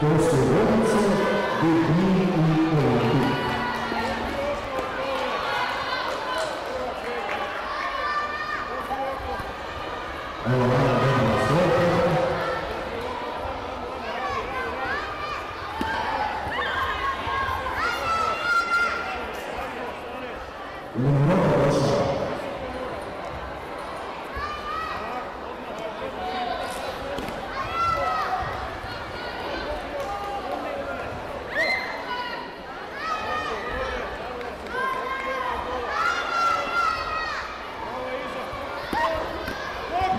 dostojanstvo debili in politik. All right.